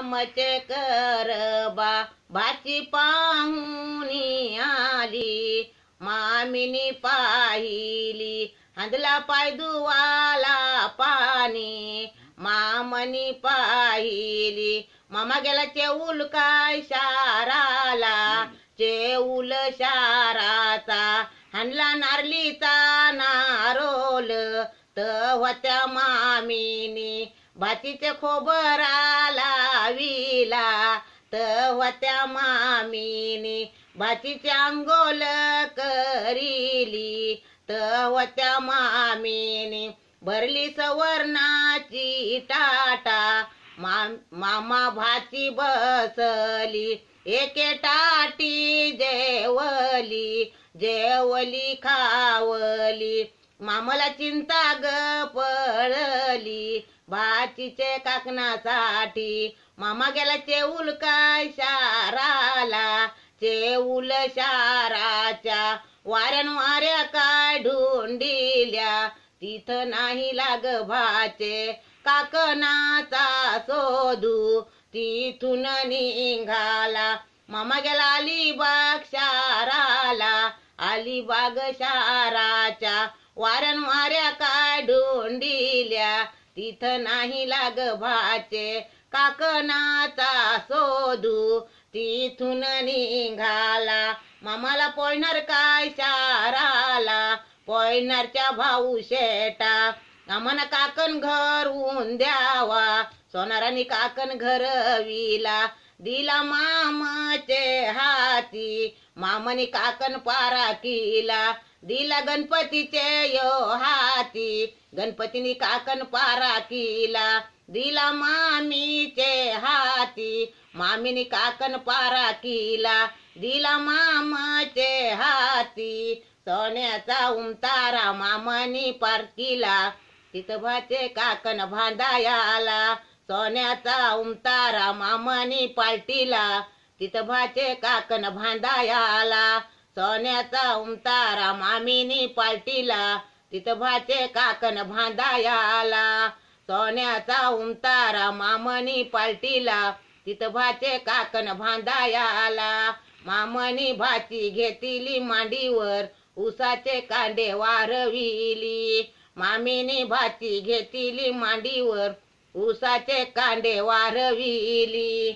मामचे करबा. भाची पाहुणी आली मामिनी पाहिली. हंदला पाय दुवाला पाणी मामनी पाहिली. मामा गेला चेऊल काय शाराला चेऊल शाराचा. हनला नारलीचा नारोल तर होत्या मामीनी. भातीचे खोबराला आला होत्या मामीनी. भाचीची अंगोल करिली. तर होत्या मामीनी. भरली सवर्णाची टाटा. मामा भाची बसली. एके टाटी जेवली. जेवली खावली. मामाला चिंता ग पळली भाचीचे काकणासाठी. मामा गेला चेऊल काय शाराला? चेऊल शाराच्या वाऱ्यान वाऱ्या काय ढोंडिल्या तिथं नाही लाग भाचे काकणाचा शोधू तिथून निघाला. मामा गेला अलिबाग शाराला. अलिबाग शाराच्या वाऱ्यान वाऱ्या काय ढोंडिल्या तिथं नाही लाग भाचे काकणाचा शोधू तिथून निघाला मामाला पोयणार काय शाराला? पोयनारच्या भाऊ शेटा आम्हाला काकण घरून द्यावा. सोनाराने काकण घर विला दिला मामाचे हाती. मामाने काकण पारा किला दिला गणपतीचे यो हाती. गणपतीने काकण पारा किला दिला मामीचे हाती. मामीने काकण पारा किला दिला मामाचे हाती. सोन्याचा उमतारा मामानी पार किला. तिथं भाचे काकण भांदायाला सोन्याचा उमतारा मामानी पालटीला तिथं भाचे काकन काकण भांदायाला सोन्याचा उमतारा मामीनी पालटीला तिथं भाचे काकन काकण भांदायाला सोन्याचा उमतारा मामनी पालटीला तिथं भाचे काकन काकण भांदायाला मामनी भाची घेतली मांडीवर उसाचे कांडे वारविली. मामीनी भाची घेतली मांडीवर उसाचे कांडे वारविली.